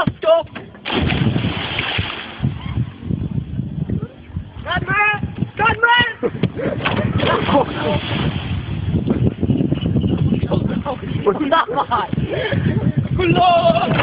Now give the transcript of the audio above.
rascal! Gunman! Gunman! Dapat! Kulot!